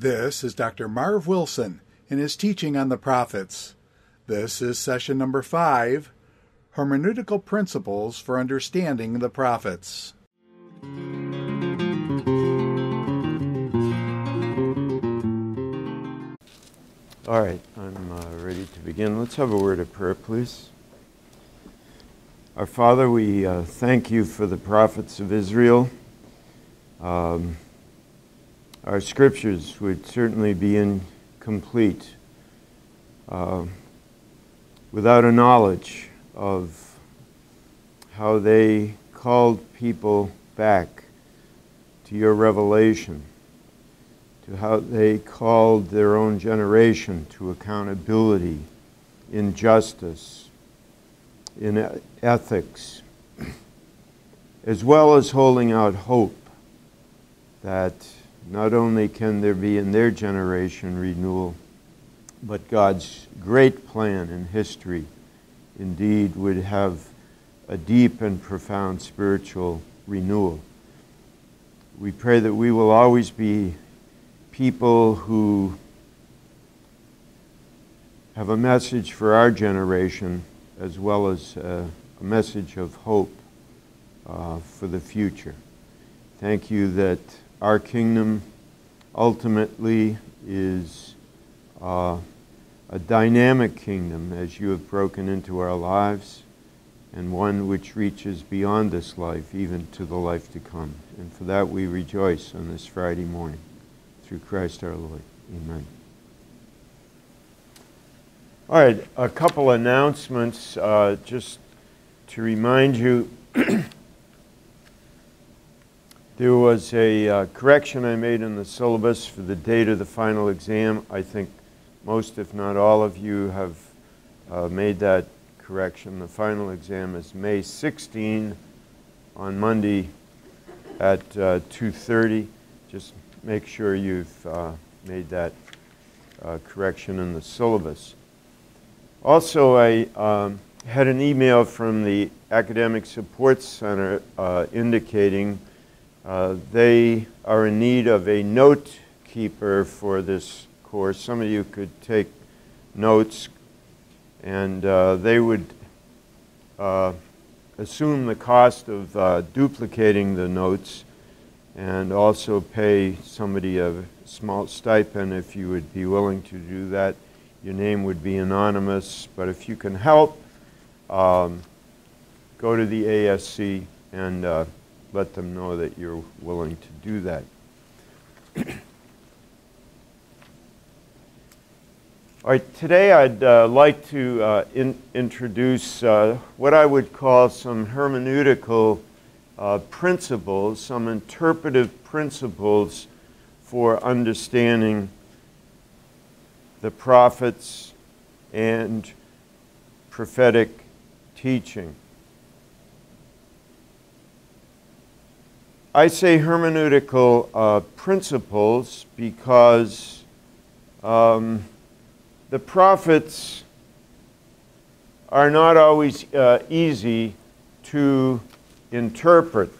This is Dr. Marv Wilson in his teaching on the prophets. This is session number five Hermeneutical Principles for Understanding the Prophets. All right, I'm uh, ready to begin. Let's have a word of prayer, please. Our Father, we uh, thank you for the prophets of Israel. Um, our scriptures would certainly be incomplete uh, without a knowledge of how they called people back to your revelation, to how they called their own generation to accountability in justice, in ethics, as well as holding out hope that not only can there be in their generation renewal, but God's great plan in history indeed would have a deep and profound spiritual renewal. We pray that we will always be people who have a message for our generation as well as uh, a message of hope uh, for the future. Thank you that our kingdom ultimately is uh, a dynamic kingdom as you have broken into our lives and one which reaches beyond this life, even to the life to come. And for that we rejoice on this Friday morning. Through Christ our Lord. Amen. All right, a couple announcements uh, just to remind you. There was a uh, correction I made in the syllabus for the date of the final exam. I think most, if not all of you, have uh, made that correction. The final exam is May 16 on Monday at uh, 2.30. Just make sure you've uh, made that uh, correction in the syllabus. Also, I um, had an email from the Academic Support Center uh, indicating uh, they are in need of a note keeper for this course. Some of you could take notes, and uh, they would uh, assume the cost of uh, duplicating the notes and also pay somebody a small stipend if you would be willing to do that. Your name would be anonymous, but if you can help, um, go to the ASC and uh, let them know that you're willing to do that. All right, today I'd uh, like to uh, in introduce uh, what I would call some hermeneutical uh, principles, some interpretive principles for understanding the prophets and prophetic teaching. I say hermeneutical uh, principles because um, the prophets are not always uh, easy to interpret.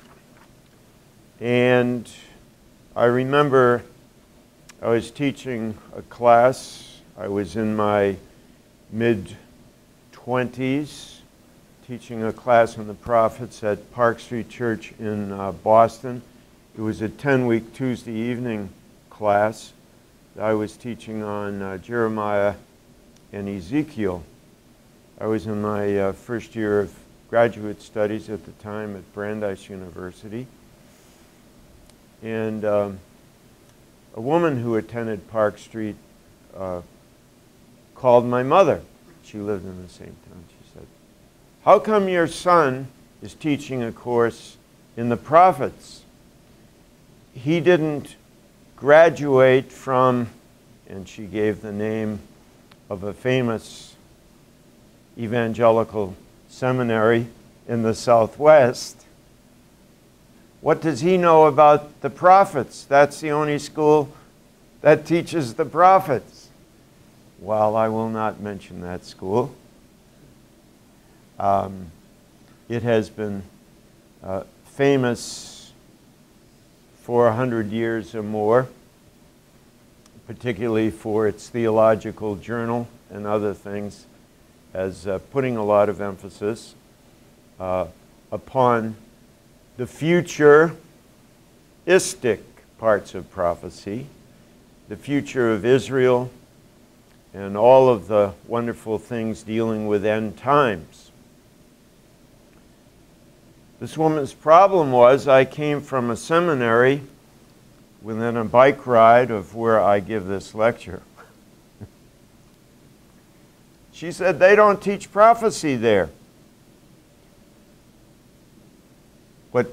And I remember I was teaching a class, I was in my mid 20s teaching a class on the prophets at Park Street Church in uh, Boston. It was a 10 week Tuesday evening class. I was teaching on uh, Jeremiah and Ezekiel. I was in my uh, first year of graduate studies at the time at Brandeis University. And um, a woman who attended Park Street uh, called my mother. She lived in the same town. How come your son is teaching a course in the prophets? He didn't graduate from, and she gave the name of a famous evangelical seminary in the Southwest. What does he know about the prophets? That's the only school that teaches the prophets. Well, I will not mention that school. Um, it has been uh, famous for a hundred years or more. particularly for its theological journal and other things, as uh, putting a lot of emphasis uh, upon the futuristic parts of prophecy, the future of Israel, and all of the wonderful things dealing with end times. This woman's problem was I came from a seminary within a bike ride of where I give this lecture. she said they don't teach prophecy there. What,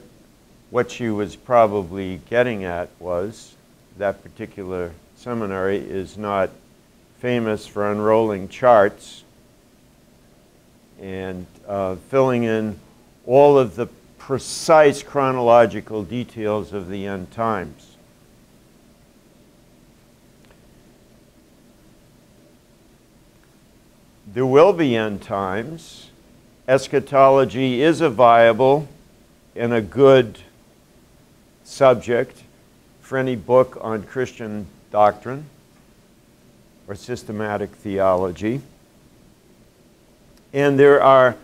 what she was probably getting at was that particular seminary is not famous for unrolling charts and uh, filling in all of the precise chronological details of the end times. There will be end times. Eschatology is a viable and a good subject for any book on Christian doctrine or systematic theology. And there are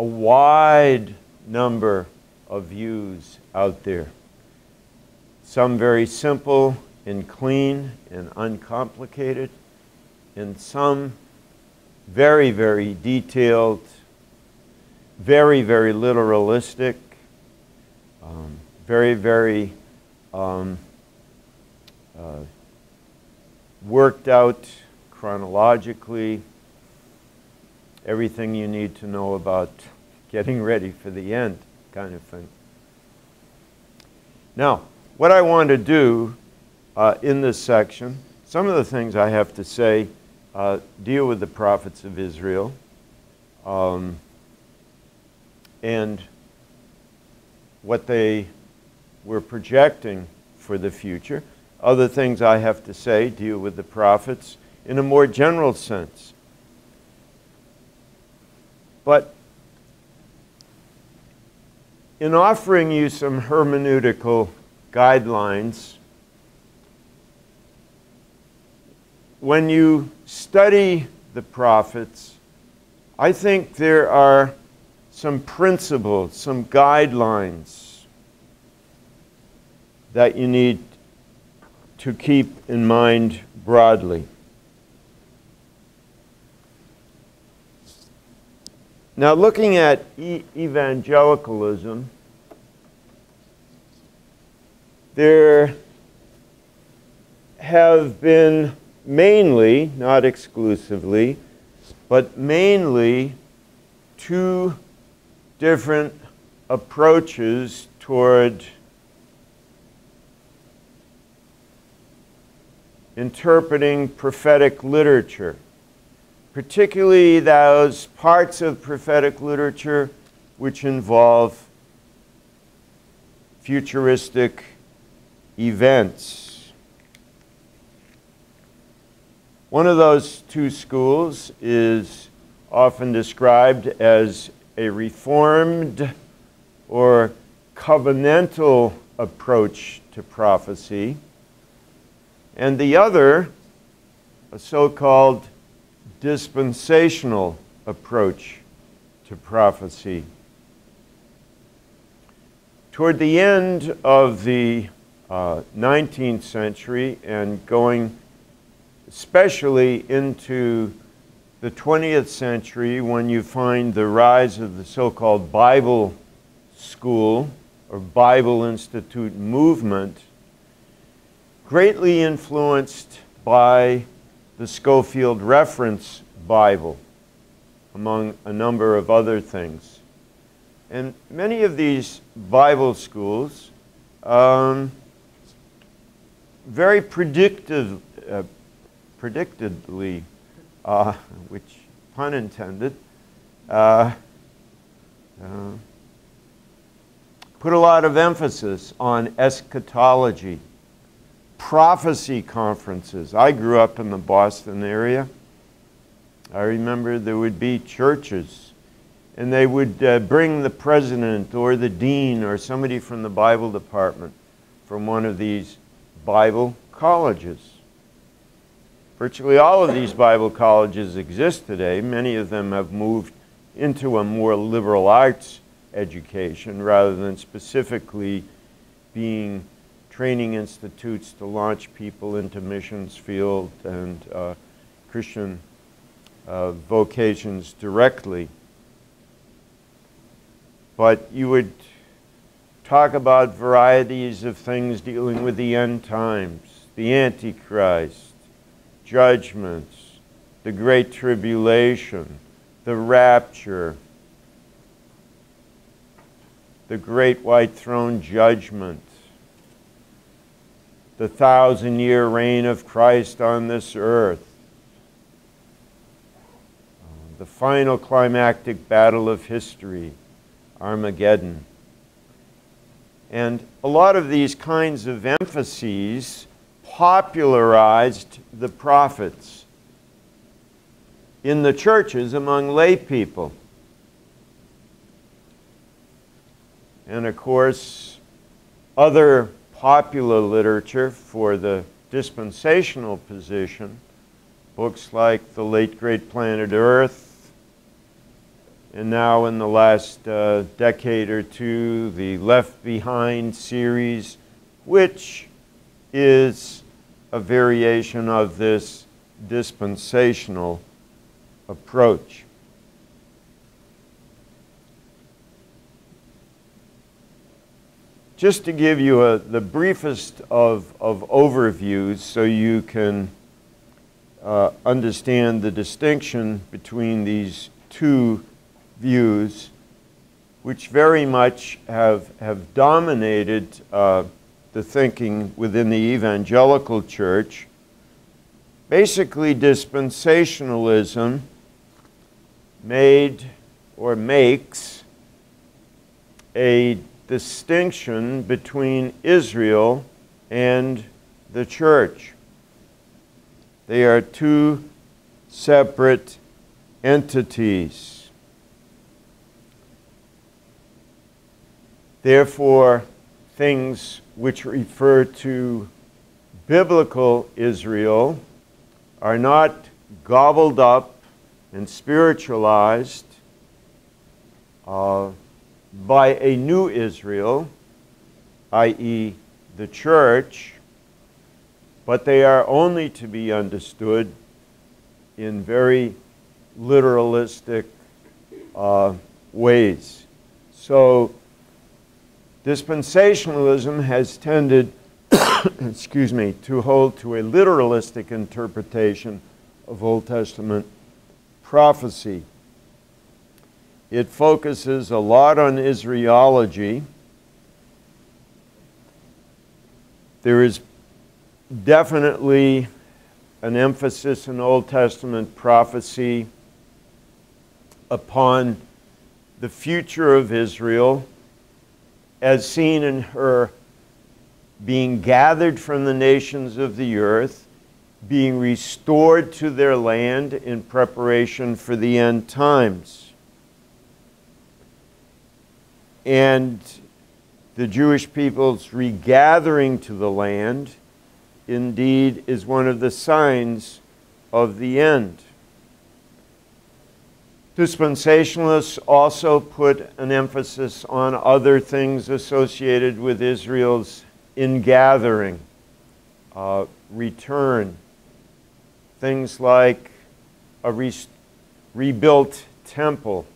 a wide number of views out there. Some very simple and clean and uncomplicated, and some very, very detailed, very, very literalistic, um, very, very um, uh, worked out chronologically, everything you need to know about getting ready for the end, kind of thing. Now, what I want to do uh, in this section, some of the things I have to say uh, deal with the prophets of Israel um, and what they were projecting for the future. Other things I have to say deal with the prophets in a more general sense. But in offering you some hermeneutical guidelines, when you study the prophets, I think there are some principles, some guidelines that you need to keep in mind broadly. Now, looking at e- evangelicalism, there have been mainly, not exclusively, but mainly two different approaches toward interpreting prophetic literature particularly those parts of prophetic literature which involve futuristic events. One of those two schools is often described as a reformed or covenantal approach to prophecy, and the other, a so called dispensational approach to prophecy. Toward the end of the uh, 19th century and going especially into the 20th century, when you find the rise of the so called Bible school or Bible Institute movement, greatly influenced by the Scofield Reference Bible, among a number of other things. And many of these Bible schools, um, very predictive, uh, predictably, uh, which pun intended, uh, uh, put a lot of emphasis on eschatology prophecy conferences. I grew up in the Boston area. I remember there would be churches, and they would uh, bring the president or the dean or somebody from the Bible department from one of these Bible colleges. virtually all of these Bible colleges exist today. Many of them have moved into a more liberal arts education rather than specifically being training institutes to launch people into missions field and uh, Christian uh, vocations directly. But you would talk about varieties of things dealing with the end times, the Antichrist, judgments, the Great Tribulation, the rapture, the great white throne judgment, the thousand year reign of Christ on this earth, the final climactic battle of history, Armageddon. And a lot of these kinds of emphases popularized the prophets in the churches among lay people. And of course, other popular literature for the dispensational position, books like The Late Great Planet Earth, and now in the last uh, decade or two, the Left Behind series, which is a variation of this dispensational approach. Just to give you a, the briefest of, of overviews so you can uh, understand the distinction between these two views, which very much have, have dominated uh, the thinking within the evangelical church. Basically, dispensationalism made or makes a distinction between Israel and the church. They are two separate entities. Therefore, things which refer to biblical Israel are not gobbled up and spiritualized uh, by a new Israel, i.e., the church, but they are only to be understood in very literalistic uh, ways. So, Dispensationalism has tended, excuse me, to hold to a literalistic interpretation of Old Testament prophecy. It focuses a lot on Israelology. There is definitely an emphasis in Old Testament prophecy upon the future of Israel as seen in her being gathered from the nations of the earth, being restored to their land in preparation for the end times. And the Jewish people's regathering to the land indeed is one of the signs of the end. Dispensationalists also put an emphasis on other things associated with Israel's ingathering, uh, return, things like a re- rebuilt temple,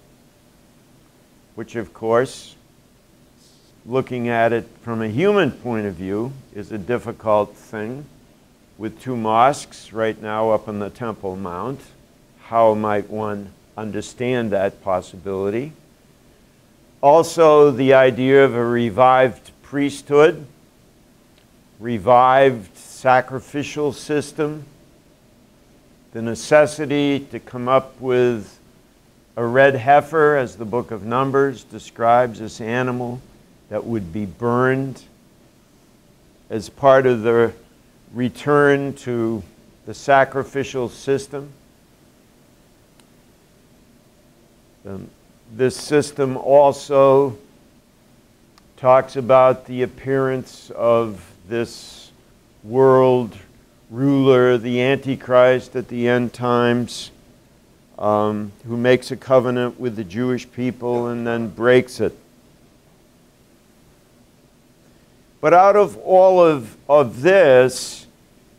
which, of course, looking at it from a human point of view, is a difficult thing. With two mosques right now up on the Temple Mount, how might one understand that possibility. Also, the idea of a revived priesthood, revived sacrificial system, the necessity to come up with a red heifer, as the book of Numbers describes this animal that would be burned as part of the return to the sacrificial system. Um, this system also talks about the appearance of this world ruler, the Antichrist at the end times, um, who makes a covenant with the Jewish people and then breaks it. But out of all of, of this,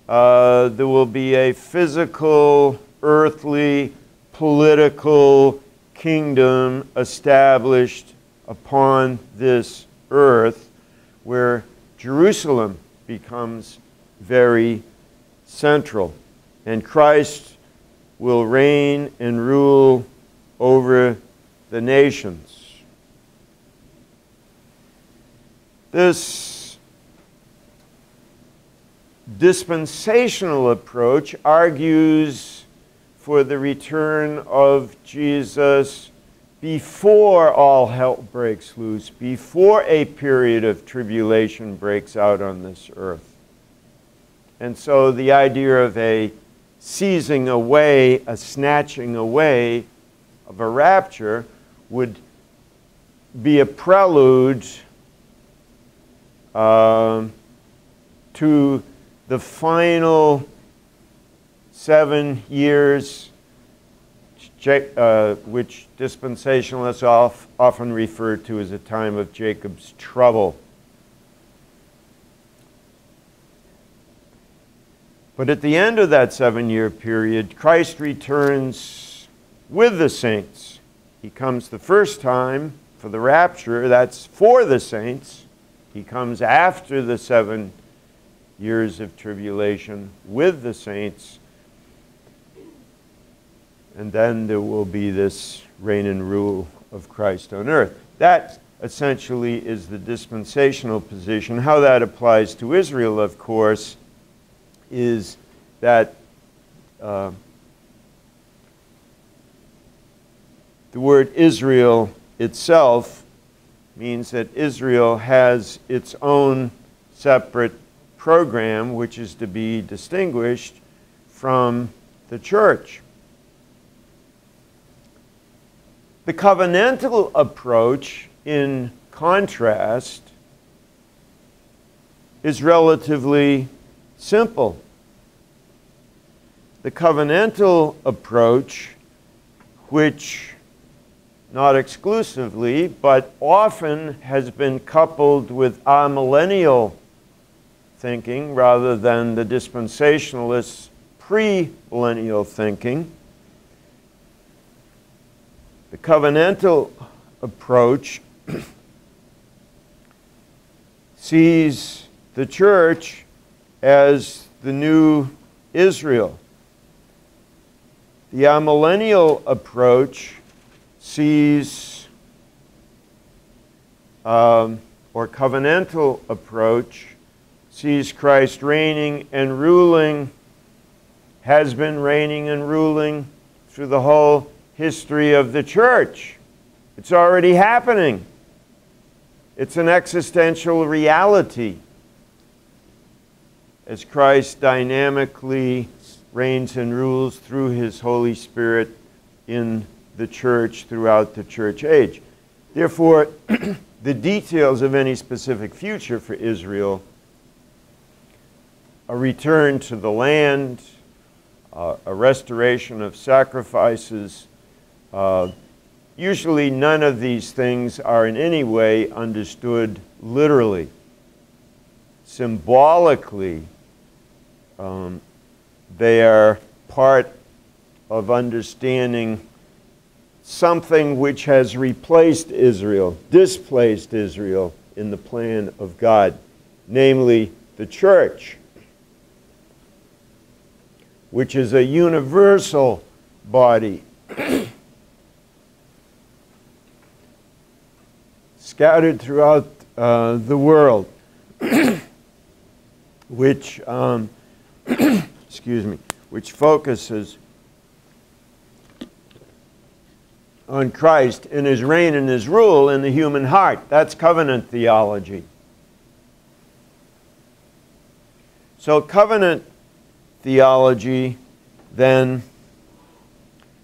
uh, there will be a physical, earthly, political kingdom established upon this earth where Jerusalem becomes very central. And Christ will reign and rule over the nations. This dispensational approach argues for the return of Jesus before all hell breaks loose, before a period of tribulation breaks out on this earth. And so the idea of a seizing away, a snatching away of a rapture would be a prelude uh, to the final seven years, uh, which dispensationalists often refer to as a time of Jacob's trouble. But at the end of that seven year period, Christ returns with the saints. He comes the first time for the rapture, that's for the saints. He comes after the seven years of tribulation with the saints. And then there will be this reign and rule of Christ on earth. That essentially is the dispensational position. How that applies to Israel, of course, is that uh, the word Israel itself means that Israel has its own separate program, which is to be distinguished from the church. The covenantal approach, in contrast, is relatively simple. The covenantal approach, which not exclusively, but often has been coupled with amillennial thinking rather than the dispensationalist premillennial thinking. The covenantal approach sees the church as the new Israel. The amillennial approach sees, um, or covenantal approach, sees Christ reigning and ruling, has been reigning and ruling through the whole history of the church. It's already happening. It's an existential reality as Christ dynamically reigns and rules through his Holy Spirit in the church throughout the church age. Therefore, the details of any specific future for Israel, a return to the land, uh, a restoration of sacrifices, uh, usually none of these things are in any way understood literally. Symbolically, um, they are part of understanding something which has replaced Israel, displaced Israel in the plan of God, namely the church, which is a universal body. scattered throughout uh, the world, which um, excuse me, which focuses on Christ and his reign and his rule in the human heart. That's covenant theology. So, covenant theology then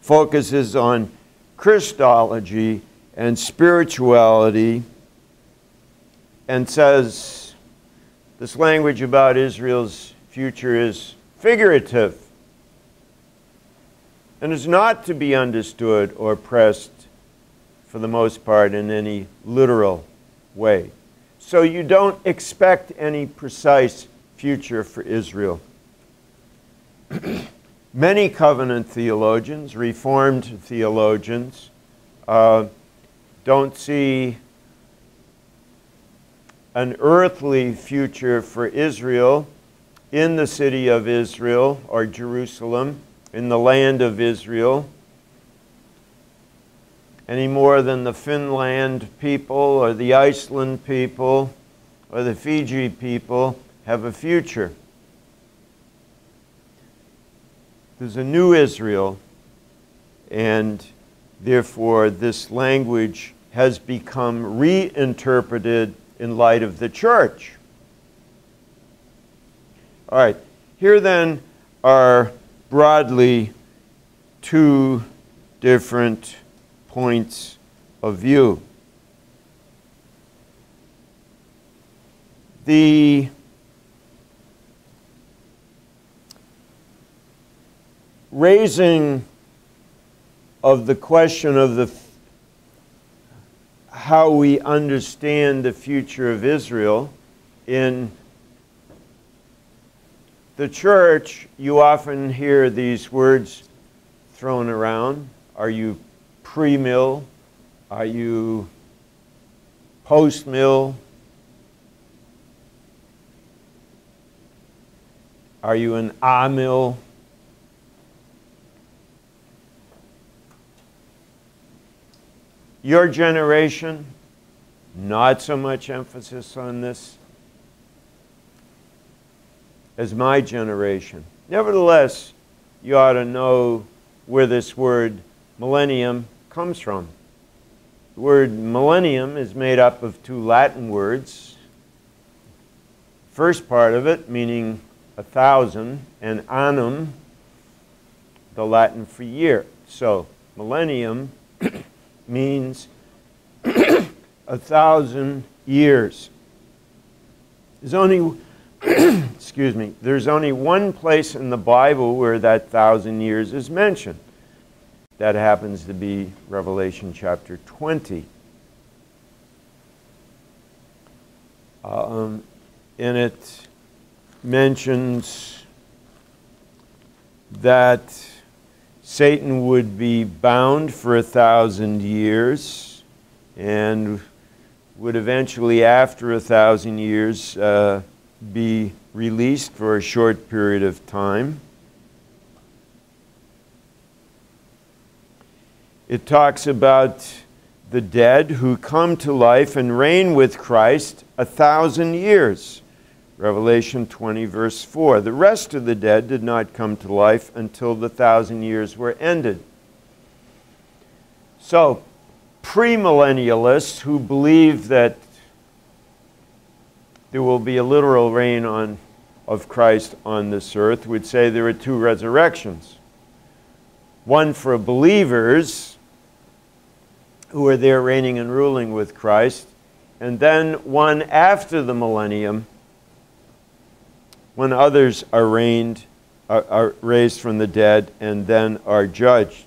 focuses on Christology and spirituality and says this language about Israel's future is figurative and is not to be understood or pressed for the most part in any literal way. So you don't expect any precise future for Israel. Many covenant theologians, Reformed theologians, uh, don't see an earthly future for Israel in the city of Israel or Jerusalem, in the land of Israel, any more than the Finland people or the Iceland people or the Fiji people have a future. There's a new Israel, and therefore this language has become reinterpreted in light of the church. All right, here then are broadly two different points of view. The raising of the question of the how we understand the future of Israel in the church you often hear these words thrown around. Are you pre-mill? Are you post-mill? Are you an a-mill? Your generation, not so much emphasis on this as my generation. Nevertheless, you ought to know where this word millennium comes from. The word millennium is made up of two Latin words. First part of it meaning a thousand, and annum, the Latin for year. So, millennium means a thousand years. There's only, excuse me, there's only one place in the Bible where that thousand years is mentioned. That happens to be Revelation chapter 20. Um, and it mentions that Satan would be bound for a thousand years and would eventually, after a thousand years, uh, be released for a short period of time. It talks about the dead who come to life and reign with Christ a thousand years. Revelation 20, verse 4. The rest of the dead did not come to life until the thousand years were ended. So, premillennialists who believe that there will be a literal reign on, of Christ on this earth would say there are two resurrections one for believers who are there reigning and ruling with Christ, and then one after the millennium when others are, reigned, are, are raised from the dead and then are judged.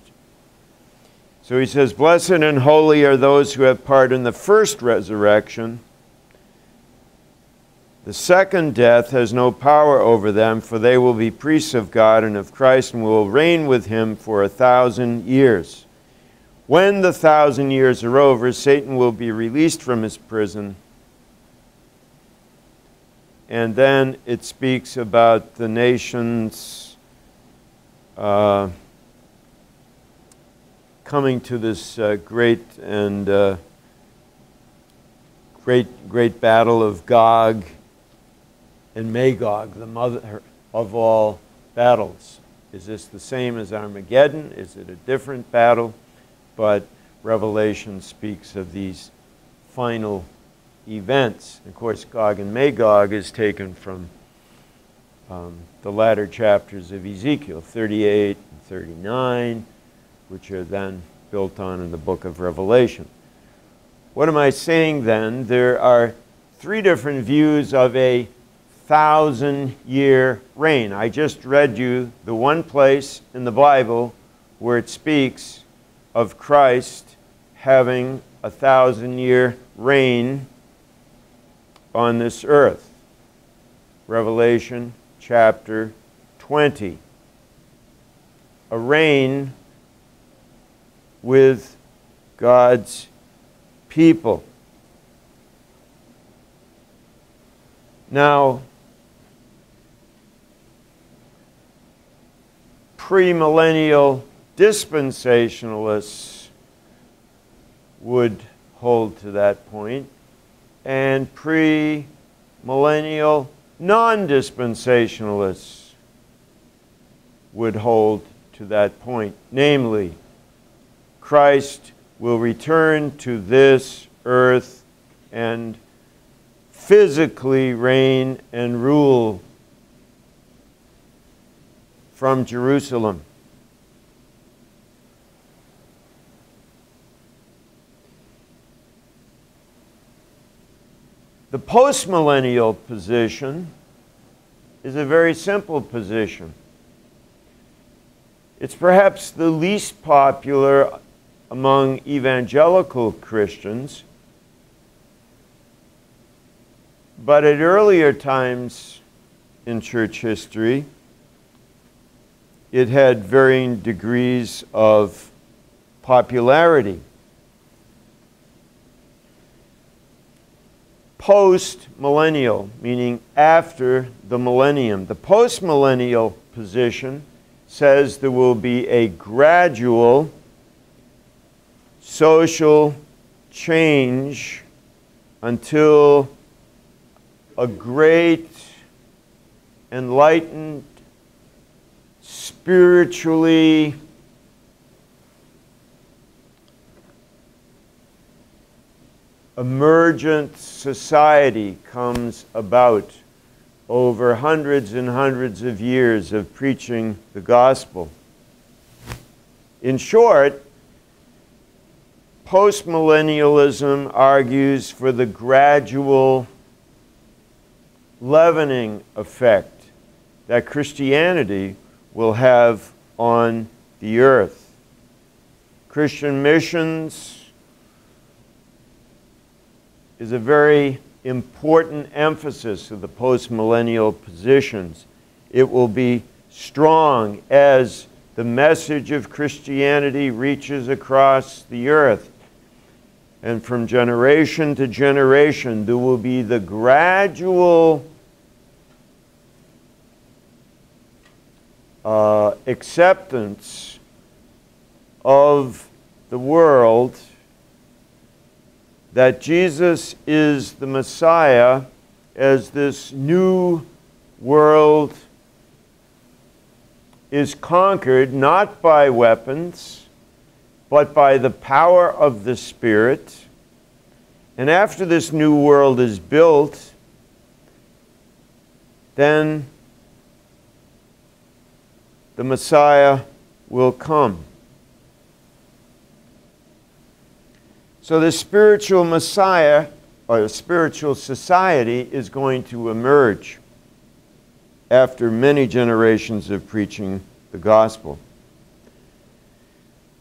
So he says, Blessed and holy are those who have part in the first resurrection. The second death has no power over them, for they will be priests of God and of Christ and will reign with him for a thousand years. When the thousand years are over, Satan will be released from his prison and then it speaks about the nations uh, coming to this uh, great and uh, great great battle of Gog and Magog, the mother of all battles. Is this the same as Armageddon? Is it a different battle? But Revelation speaks of these final events. Of course, Gog and Magog is taken from um, the latter chapters of Ezekiel 38 and 39, which are then built on in the book of Revelation. What am I saying then? There are three different views of a thousand year reign. I just read you the one place in the Bible where it speaks of Christ having a thousand year reign on this earth. Revelation chapter 20. A reign with God's people. Now, premillennial dispensationalists would hold to that point, and premillennial non dispensationalists would hold to that point. Namely, Christ will return to this earth and physically reign and rule from Jerusalem. The postmillennial position is a very simple position. It's perhaps the least popular among evangelical Christians, but at earlier times in church history, it had varying degrees of popularity. Post millennial, meaning after the millennium. The post millennial position says there will be a gradual social change until a great enlightened spiritually emergent society comes about over hundreds and hundreds of years of preaching the gospel. In short, postmillennialism argues for the gradual leavening effect that Christianity will have on the earth. Christian missions is a very important emphasis of the postmillennial positions. It will be strong as the message of Christianity reaches across the earth. And from generation to generation, there will be the gradual uh, acceptance of the world that Jesus is the Messiah as this new world is conquered not by weapons, but by the power of the Spirit. And after this new world is built, then the Messiah will come. So the spiritual Messiah or the spiritual society is going to emerge after many generations of preaching the gospel.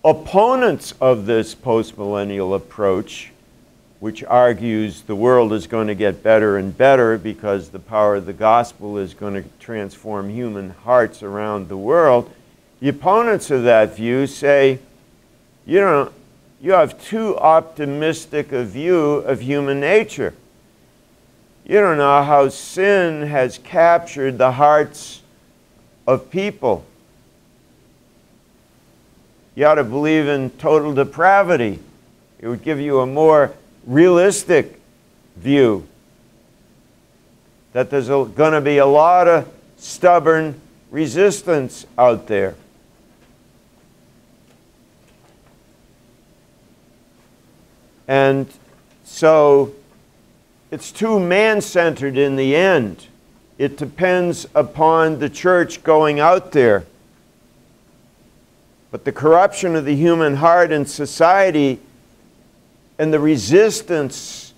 Opponents of this postmillennial approach, which argues the world is going to get better and better because the power of the gospel is going to transform human hearts around the world, the opponents of that view say, you know, you have too optimistic a view of human nature. You don't know how sin has captured the hearts of people. You ought to believe in total depravity. It would give you a more realistic view that there's going to be a lot of stubborn resistance out there. And so it's too man centered in the end. It depends upon the church going out there. But the corruption of the human heart and society and the resistance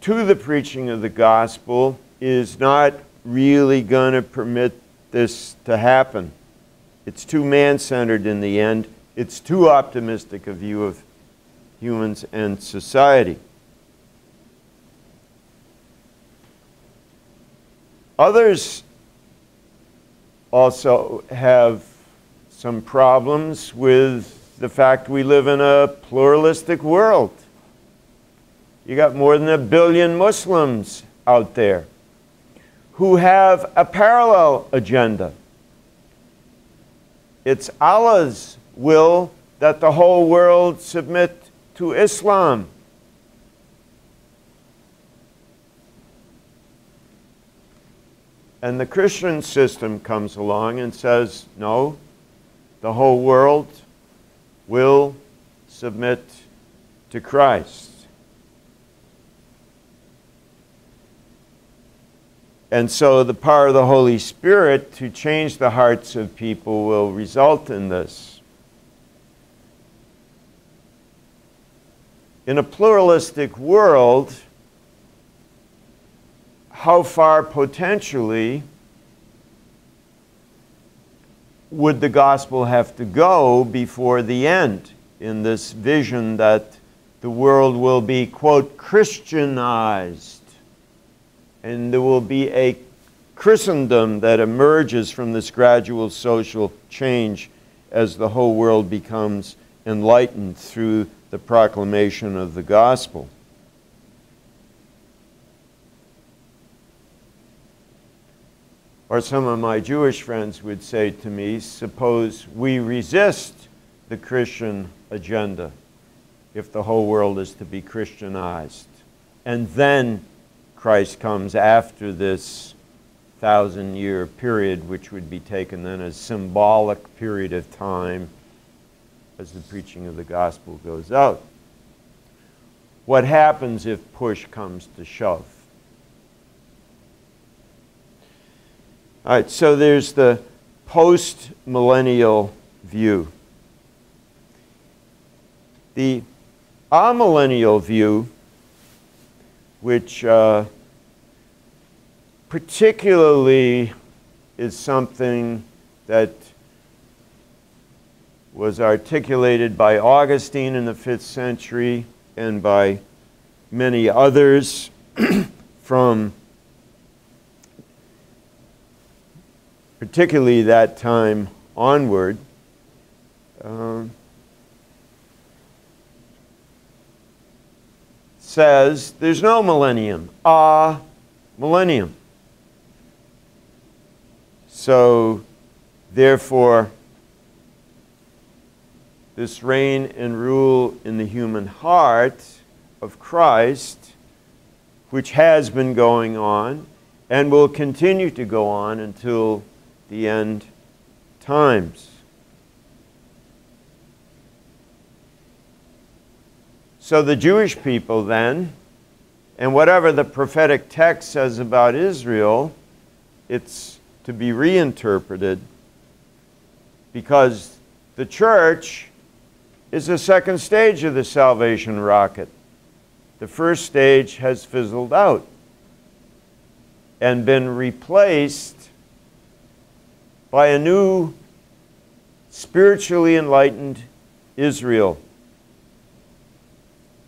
to the preaching of the gospel is not really going to permit this to happen. It's too man centered in the end. It's too optimistic a view of humans and society. Others also have some problems with the fact we live in a pluralistic world. You got more than a billion Muslims out there who have a parallel agenda. It's Allah's will that the whole world submit to Islam. And the Christian system comes along and says, no, the whole world will submit to Christ. And so the power of the Holy Spirit to change the hearts of people will result in this. In a pluralistic world, how far potentially would the gospel have to go before the end in this vision that the world will be, quote, Christianized? and there will be a Christendom that emerges from this gradual social change as the whole world becomes enlightened through the proclamation of the gospel. Or some of my Jewish friends would say to me, suppose we resist the Christian agenda if the whole world is to be Christianized. And then Christ comes after this thousand year period, which would be taken then as symbolic period of time as the preaching of the gospel goes out. What happens if push comes to shove? All right, so there's the post millennial view. The amillennial view which uh, particularly is something that was articulated by Augustine in the fifth century and by many others from particularly that time onward. Um, says there's no millennium, a millennium. So, therefore, this reign and rule in the human heart of Christ, which has been going on and will continue to go on until the end times. So the Jewish people then, and whatever the prophetic text says about Israel, it's to be reinterpreted because the church is the second stage of the salvation rocket. The first stage has fizzled out and been replaced by a new spiritually enlightened Israel.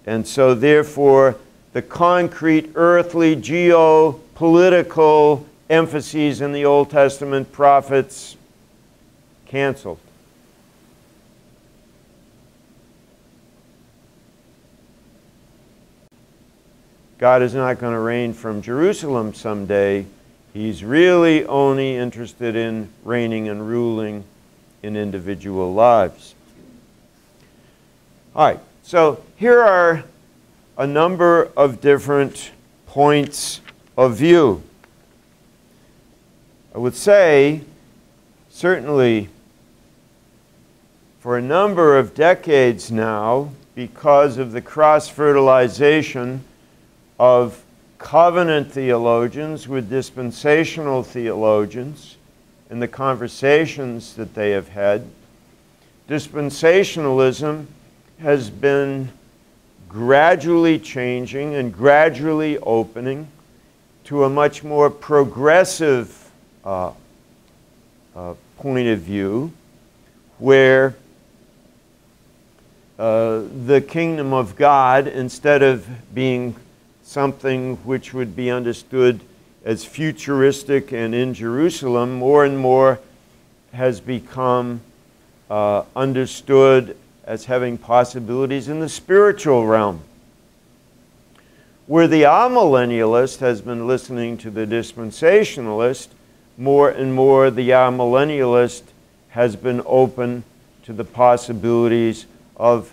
And so, therefore, the concrete earthly geopolitical emphases in the Old Testament prophets canceled. God is not going to reign from Jerusalem someday. He's really only interested in reigning and ruling in individual lives. All right. So here are a number of different points of view. I would say, certainly, for a number of decades now, because of the cross fertilization of covenant theologians with dispensational theologians and the conversations that they have had, dispensationalism has been gradually changing and gradually opening to a much more progressive uh, uh, point of view where uh, the kingdom of God, instead of being something which would be understood as futuristic and in Jerusalem, more and more has become uh, understood as having possibilities in the spiritual realm. Where the amillennialist has been listening to the dispensationalist, more and more the amillennialist has been open to the possibilities of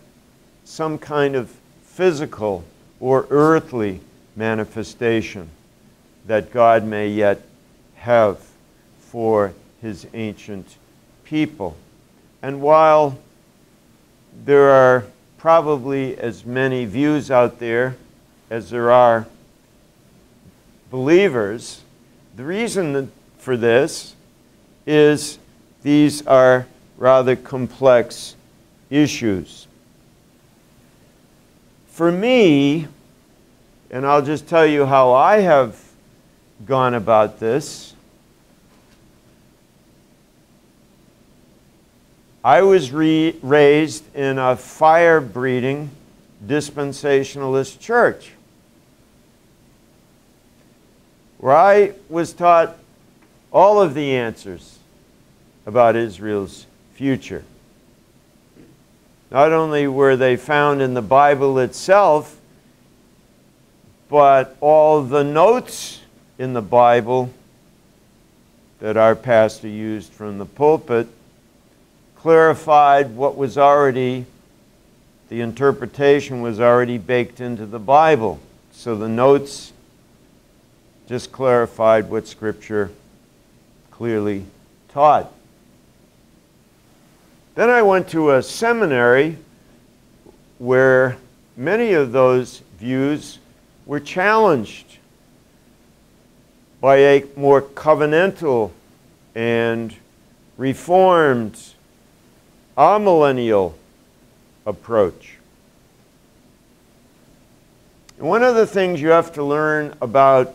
some kind of physical or earthly manifestation that God may yet have for his ancient people. And while there are probably as many views out there as there are believers, the reason for this is these are rather complex issues. For me, and I'll just tell you how I have gone about this. I was raised in a fire breathing dispensationalist church where I was taught all of the answers about Israel's future. Not only were they found in the Bible itself, but all the notes in the Bible that our pastor used from the pulpit clarified what was already, the interpretation was already baked into the Bible. So the notes just clarified what Scripture clearly taught. Then I went to a seminary where many of those views were challenged by a more covenantal and reformed amillennial approach. One of the things you have to learn about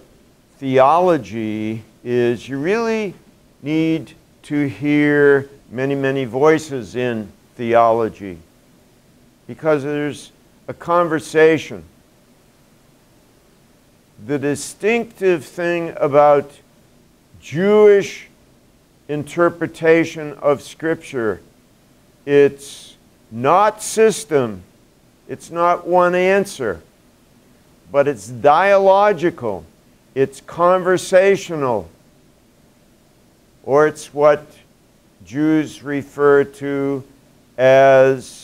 theology is you really need to hear many, many voices in theology because there's a conversation the distinctive thing about Jewish interpretation of Scripture. It's not system, it's not one answer, but it's dialogical, it's conversational, or it's what Jews refer to as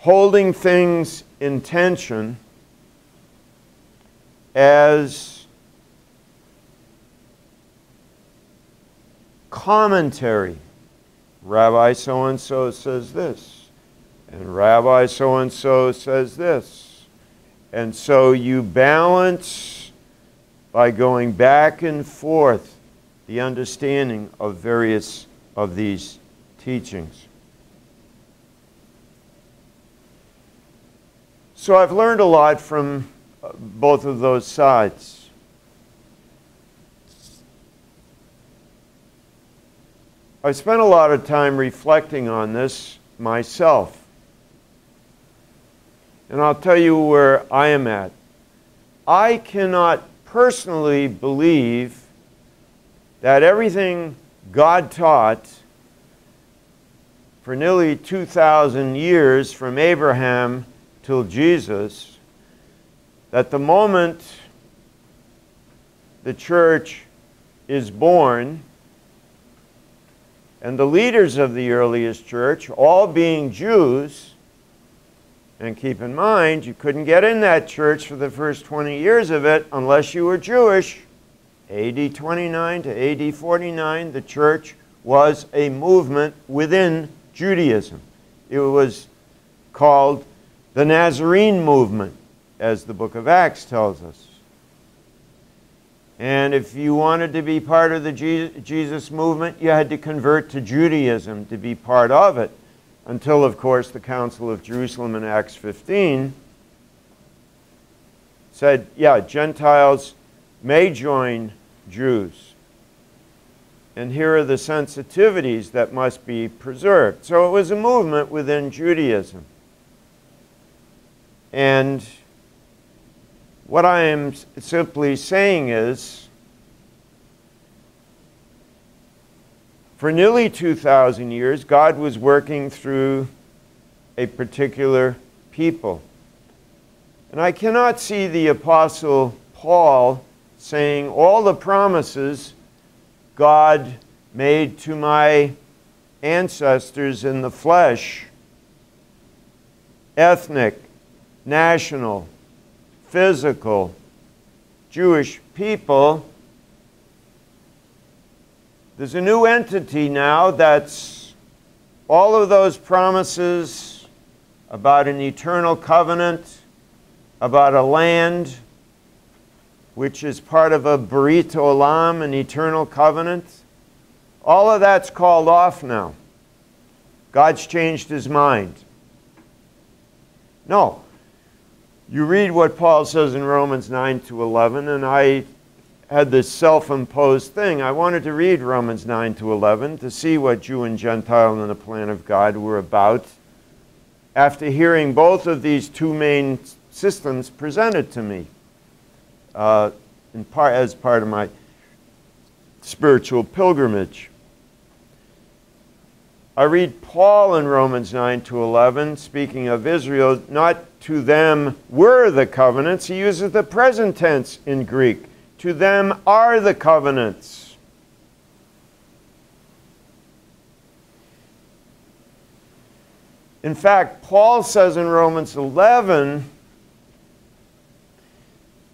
holding things in tension as commentary. Rabbi so and so says this, and Rabbi so and so says this. And so you balance by going back and forth the understanding of various of these teachings. So I've learned a lot from uh, both of those sides. I spent a lot of time reflecting on this myself. And I'll tell you where I am at. I cannot personally believe that everything God taught for nearly 2,000 years from Abraham till Jesus, that the moment the church is born, and the leaders of the earliest church, all being Jews, and keep in mind, you couldn't get in that church for the first 20 years of it unless you were Jewish. AD 29 to AD 49, the church was a movement within Judaism. It was called the Nazarene movement, as the book of Acts tells us. And if you wanted to be part of the Jesus movement, you had to convert to Judaism to be part of it. until, of course, the Council of Jerusalem in Acts 15 said, yeah, Gentiles may join Jews. And here are the sensitivities that must be preserved. So it was a movement within Judaism. And what I am simply saying is for nearly 2,000 years, God was working through a particular people. And I cannot see the Apostle Paul saying, All the promises God made to my ancestors in the flesh, ethnic, national, physical, Jewish people, there's a new entity now that's all of those promises about an eternal covenant, about a land which is part of a Brit Olam, an eternal covenant. All of that's called off now. God's changed his mind. No. You read what Paul says in Romans 9 to 11, and I had this self imposed thing. I wanted to read Romans 9 to 11 to see what Jew and Gentile in the plan of God were about after hearing both of these two main systems presented to me uh, part, as part of my spiritual pilgrimage. I read Paul in Romans 9 to 11, speaking of Israel, not to them were the covenants. He uses the present tense in Greek. To them are the covenants. In fact, Paul says in Romans 11,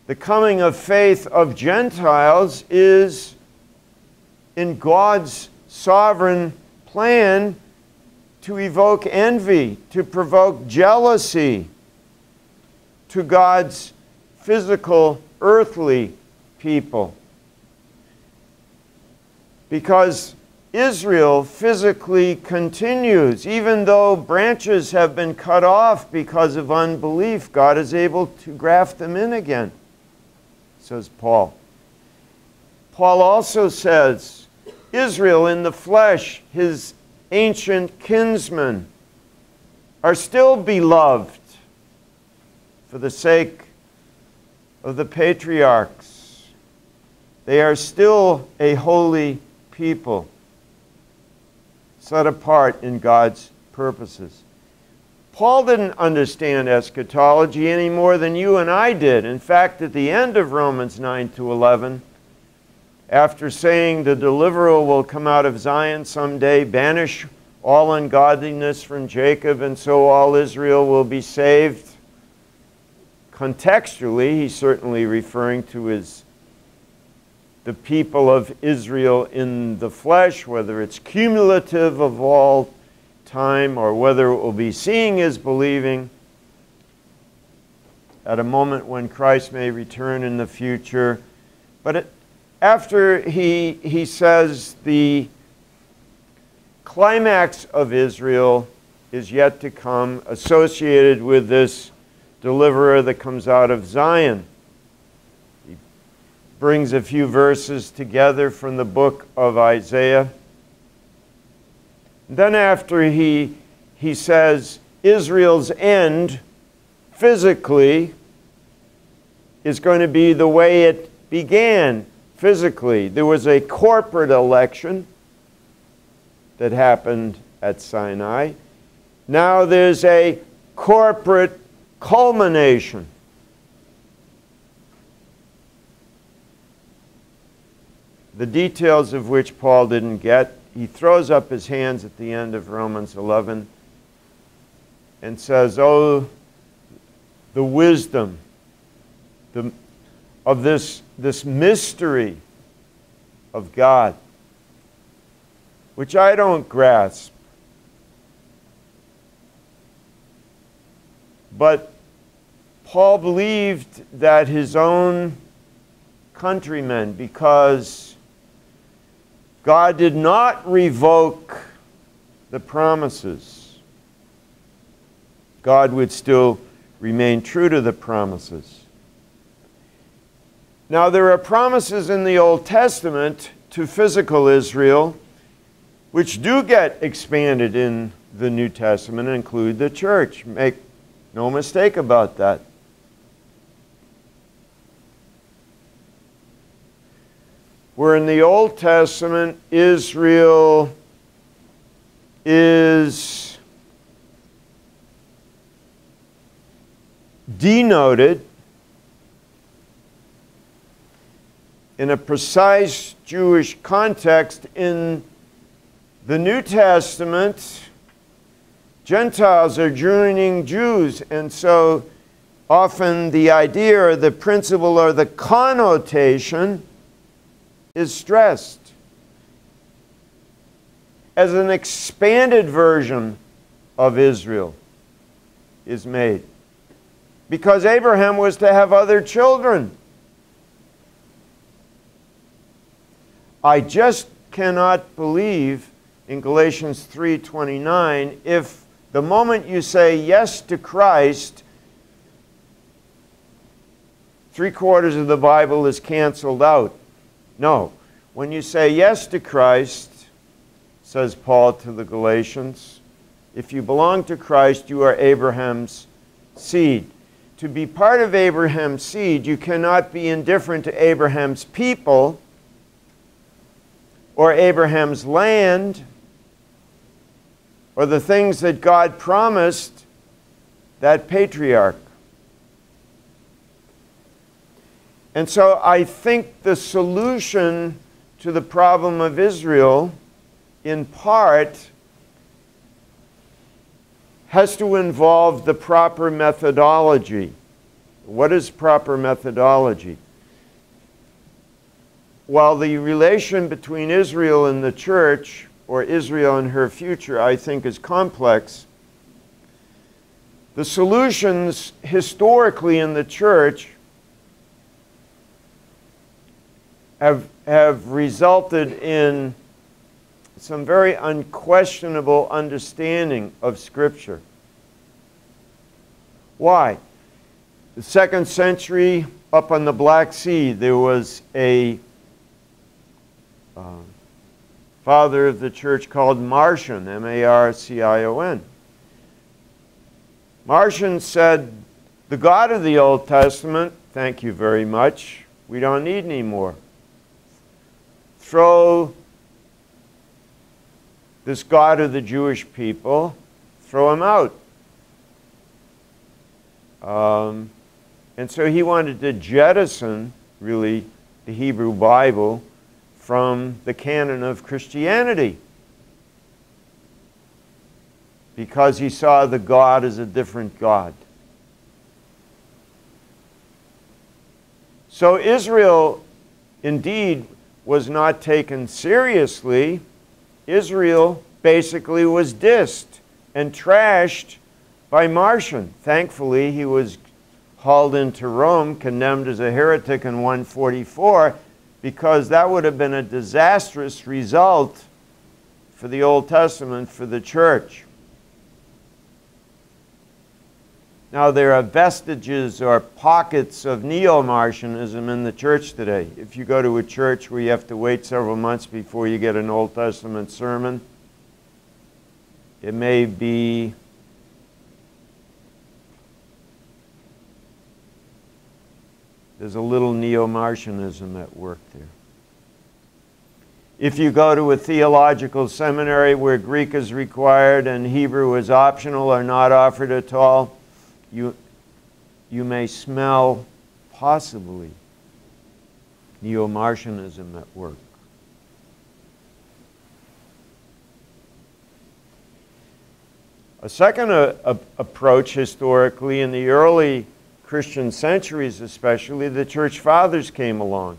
the coming of faith of Gentiles is in God's sovereign plan to evoke envy, to provoke jealousy to God's physical, earthly people. Because Israel physically continues. Even though branches have been cut off because of unbelief, God is able to graft them in again says Paul. Paul also says, Israel in the flesh, his ancient kinsmen, are still beloved for the sake of the patriarchs. They are still a holy people, set apart in God's purposes. Paul didn't understand eschatology any more than you and I did. In fact, at the end of Romans 9 to 11, after saying the deliverer will come out of Zion someday, banish all ungodliness from Jacob, and so all Israel will be saved. Contextually, he's certainly referring to his the people of Israel in the flesh, whether it's cumulative of all time or whether it will be seeing is believing at a moment when Christ may return in the future. But it, after he, he says the climax of Israel is yet to come, associated with this deliverer that comes out of Zion. He brings a few verses together from the book of Isaiah. Then, after he, he says Israel's end physically is going to be the way it began physically. There was a corporate election that happened at Sinai. Now there's a corporate culmination. The details of which Paul didn't get he throws up his hands at the end of Romans 11 and says, Oh, the wisdom the, of this, this mystery of God, which I don't grasp. But Paul believed that his own countrymen, because God did not revoke the promises. God would still remain true to the promises. Now, there are promises in the Old Testament to physical Israel which do get expanded in the New Testament include the church. Make no mistake about that. Where in the Old Testament, Israel is denoted in a precise Jewish context in the New Testament, Gentiles are joining Jews, and so often the idea or the principle or the connotation is stressed as an expanded version of Israel is made. Because Abraham was to have other children. I just cannot believe in Galatians 3:29 if the moment you say yes to Christ three quarters of the Bible is canceled out. No. When you say yes to Christ, says Paul to the Galatians, if you belong to Christ, you are Abraham's seed. To be part of Abraham's seed, you cannot be indifferent to Abraham's people or Abraham's land or the things that God promised that patriarch. And so I think the solution to the problem of Israel, in part, has to involve the proper methodology. What is proper methodology? While the relation between Israel and the church or Israel and her future, I think, is complex. The solutions historically in the church have, have resulted in some very unquestionable understanding of Scripture. Why? The second century, up on the Black Sea, there was a uh, father of the church called Marcion, M A R C I O N. Marcion said, The God of the Old Testament, thank you very much, we don't need any more. Throw this God of the Jewish people, throw him out. Um, and so he wanted to jettison, really, the Hebrew Bible from the canon of Christianity because he saw the God as a different God. So Israel indeed was not taken seriously. Israel basically was dissed and trashed by Marcion. Thankfully, he was hauled into Rome, condemned as a heretic in 144, because that would have been a disastrous result for the Old Testament, for the church. Now, there are vestiges or pockets of neo Marcionism in the church today. If you go to a church where you have to wait several months before you get an Old Testament sermon, it may be There's a little neo Marcionism at work there. If you go to a theological seminary where Greek is required and Hebrew is optional or not offered at all, you, you may smell possibly neo Marcionism at work. A second uh, approach historically in the early Christian centuries, especially, the church fathers came along.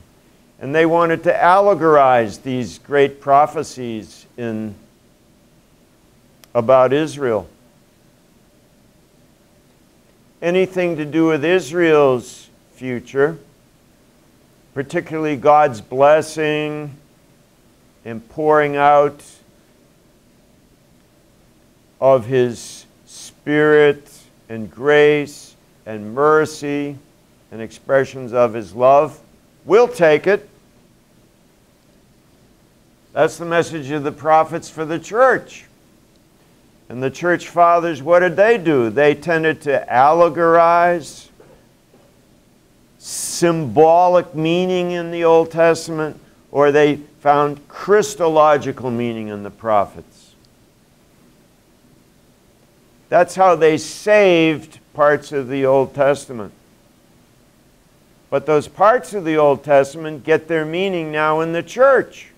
And they wanted to allegorize these great prophecies in, about Israel. Anything to do with Israel's future, particularly God's blessing and pouring out of His Spirit and grace and mercy and expressions of His love. We'll take it. That's the message of the prophets for the church. And the church fathers, what did they do? They tended to allegorize symbolic meaning in the Old Testament, or they found Christological meaning in the prophets. That's how they saved parts of the Old Testament. But those parts of the Old Testament get their meaning now in the church.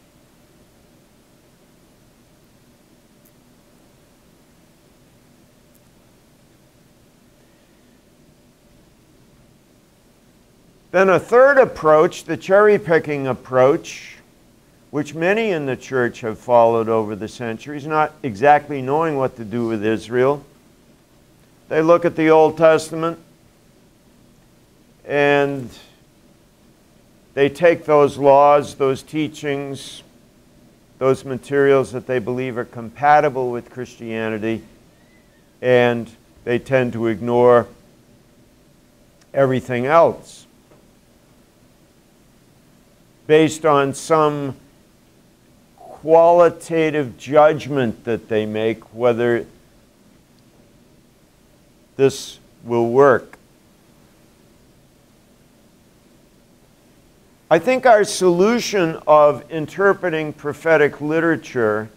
Then a third approach, the cherry picking approach, which many in the church have followed over the centuries, not exactly knowing what to do with Israel. They look at the Old Testament and they take those laws, those teachings, those materials that they believe are compatible with Christianity, and they tend to ignore everything else. Based on some qualitative judgment that they make whether this will work. I think our solution of interpreting prophetic literature,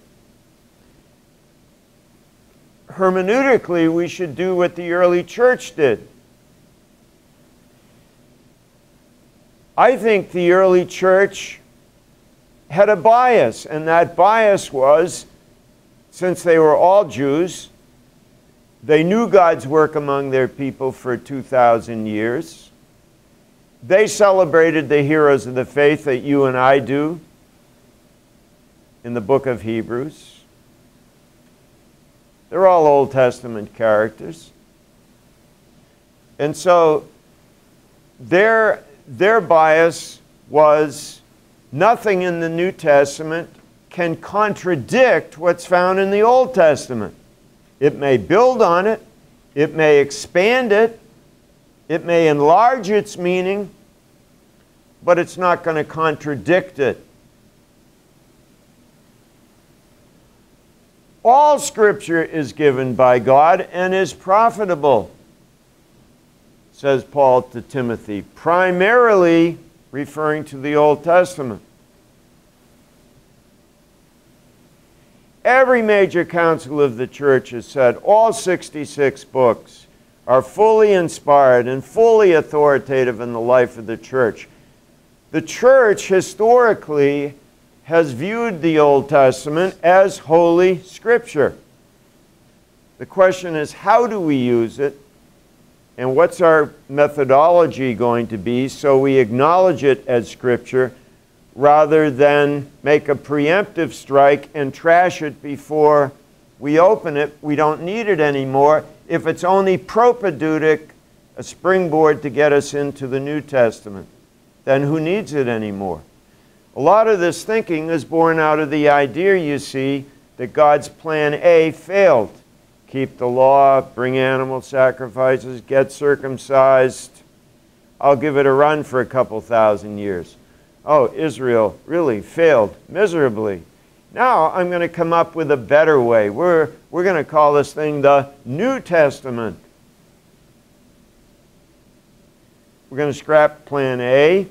hermeneutically, we should do what the early church did. I think the early church had a bias, and that bias was since they were all Jews, they knew God's work among their people for 2,000 years. They celebrated the heroes of the faith that you and I do in the book of Hebrews. They're all Old Testament characters. And so their their bias was nothing in the New Testament can contradict what's found in the Old Testament. It may build on it, it may expand it, it may enlarge its meaning, but it's not going to contradict it. All Scripture is given by God and is profitable says Paul to Timothy, primarily referring to the Old Testament. Every major council of the church has said all 66 books are fully inspired and fully authoritative in the life of the church. The church historically has viewed the Old Testament as holy scripture. The question is, how do we use it and what's our methodology going to be so we acknowledge it as Scripture rather than make a preemptive strike and trash it before we open it? We don't need it anymore if it's only propedeutic, a springboard to get us into the New Testament. Then who needs it anymore? A lot of this thinking is born out of the idea, you see, that God's plan A failed keep the law, bring animal sacrifices, get circumcised. I'll give it a run for a couple thousand years. Oh, Israel really failed miserably. Now I'm going to come up with a better way. We're, we're going to call this thing the New Testament. We're going to scrap plan A.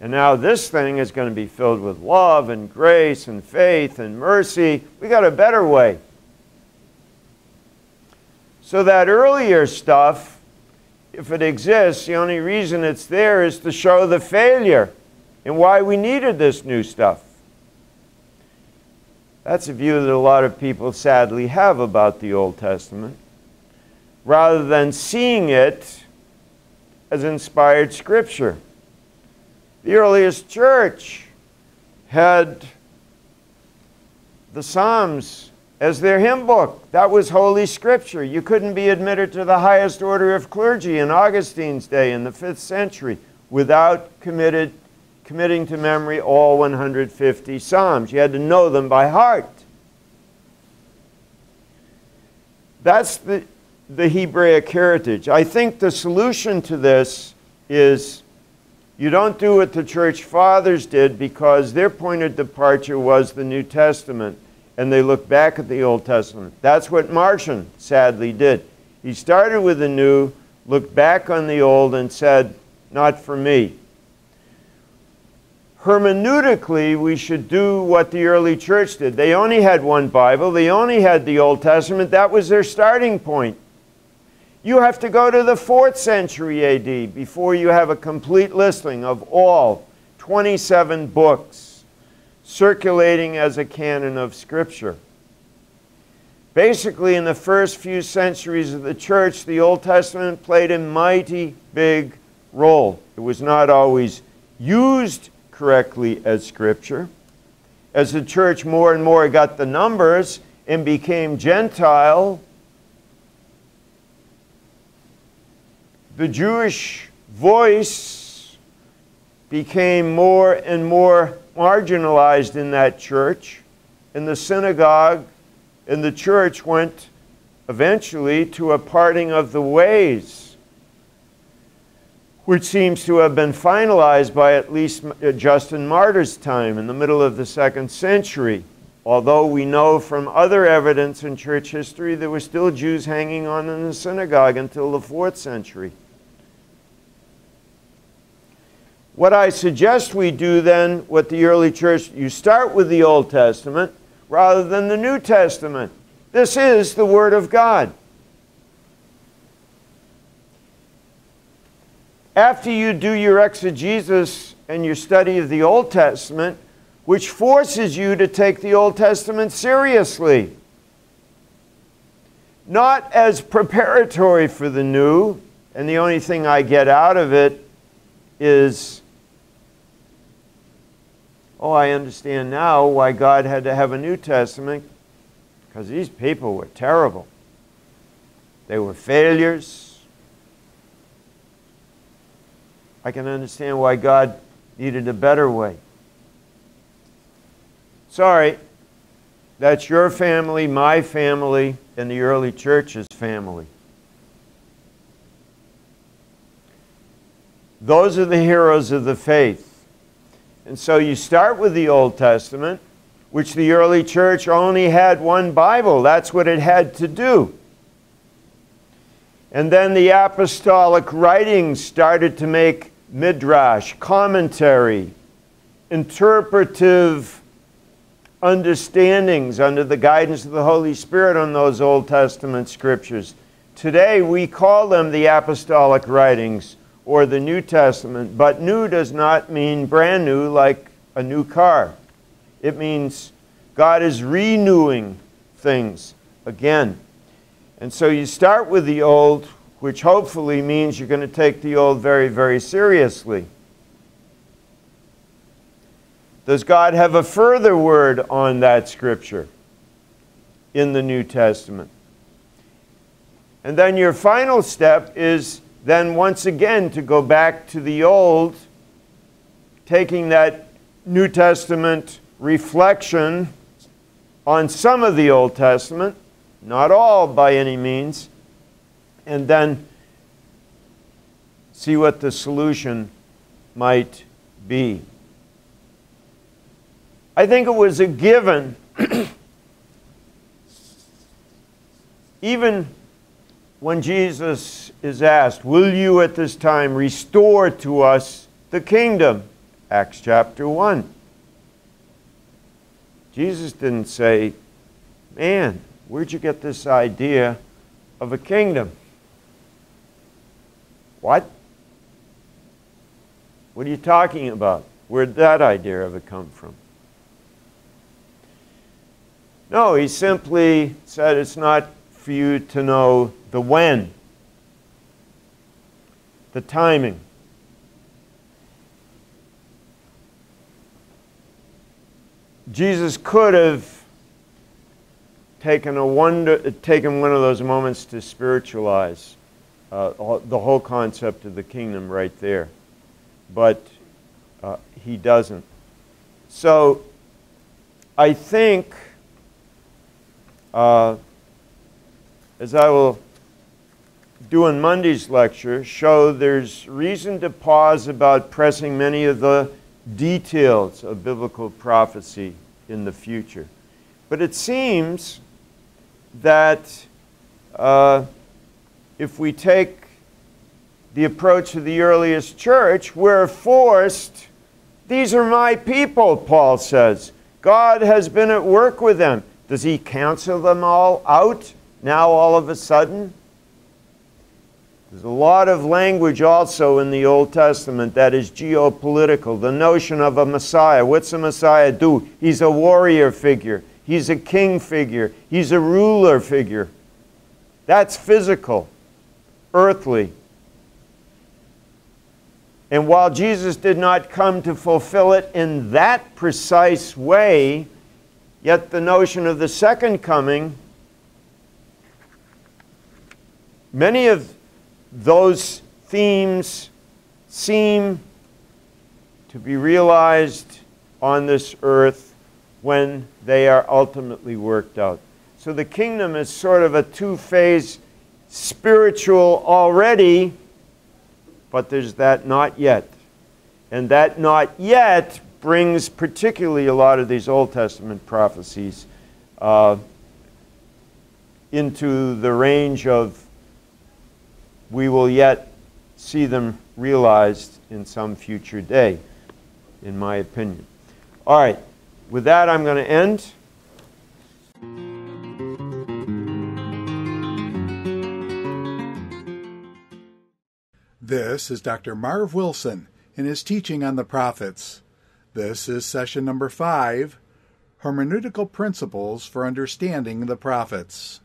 And now this thing is going to be filled with love and grace and faith and mercy. We got a better way. So that earlier stuff, if it exists, the only reason it's there is to show the failure and why we needed this new stuff. That's a view that a lot of people sadly have about the Old Testament, rather than seeing it as inspired scripture. The earliest church had the Psalms as their hymn book. That was Holy Scripture. You couldn't be admitted to the highest order of clergy in Augustine's day in the 5th century without committed, committing to memory all 150 Psalms. You had to know them by heart. That's the, the Hebraic heritage. I think the solution to this is you don't do what the church fathers did because their point of departure was the New Testament and they look back at the Old Testament. That's what Marcion sadly did. He started with the New, looked back on the Old, and said, Not for me. Hermeneutically, we should do what the early church did. They only had one Bible, they only had the Old Testament. That was their starting point. You have to go to the 4th century AD before you have a complete listing of all 27 books circulating as a canon of Scripture. Basically, in the first few centuries of the church, the Old Testament played a mighty big role. It was not always used correctly as Scripture. As the church more and more got the numbers and became Gentile, the Jewish voice became more and more marginalized in that church, and the synagogue and the church went eventually to a parting of the ways, which seems to have been finalized by at least uh, Justin Martyr's time in the middle of the second century. Although we know from other evidence in church history there were still Jews hanging on in the synagogue until the fourth century. What I suggest we do then, what the early church, you start with the Old Testament rather than the New Testament. This is the Word of God. After you do your exegesis and your study of the Old Testament, which forces you to take the Old Testament seriously, not as preparatory for the New, and the only thing I get out of it is oh, I understand now why God had to have a New Testament because these people were terrible. They were failures. I can understand why God needed a better way. Sorry, that's your family, my family, and the early church's family. Those are the heroes of the faith. And so you start with the Old Testament, which the early church only had one Bible. That's what it had to do. And then the apostolic writings started to make midrash, commentary, interpretive understandings under the guidance of the Holy Spirit on those Old Testament scriptures. Today we call them the apostolic writings or the New Testament, but new does not mean brand new like a new car. It means God is renewing things again. And so you start with the old, which hopefully means you're going to take the old very, very seriously. Does God have a further word on that scripture in the New Testament? And then your final step is then once again to go back to the old, taking that New Testament reflection on some of the Old Testament, not all by any means, and then see what the solution might be. I think it was a given, even when Jesus is asked, Will you at this time restore to us the kingdom? Acts chapter 1. Jesus didn't say, Man, where'd you get this idea of a kingdom? What? What are you talking about? Where'd that idea ever come from? No, he simply said it's not for you to know the when, the timing. Jesus could have taken a wonder, taken one of those moments to spiritualize uh, the whole concept of the kingdom right there, but uh, he doesn't. So, I think. Uh, as I will do in Monday's lecture show there's reason to pause about pressing many of the details of biblical prophecy in the future. But it seems that uh, if we take the approach of the earliest church, we're forced, these are my people, Paul says. God has been at work with them. Does he cancel them all out now all of a sudden? There's a lot of language also in the Old Testament that is geopolitical. The notion of a Messiah. What's a Messiah do? He's a warrior figure, he's a king figure, he's a ruler figure. That's physical, earthly. And while Jesus did not come to fulfill it in that precise way, yet the notion of the second coming, many of those themes seem to be realized on this earth when they are ultimately worked out. So the kingdom is sort of a two phase spiritual already, but there's that not yet. And that not yet brings particularly a lot of these Old Testament prophecies uh, into the range of we will yet see them realized in some future day, in my opinion. All right, with that, I'm going to end. This is Dr. Marv Wilson in his teaching on the prophets. This is session number five Hermeneutical Principles for Understanding the Prophets.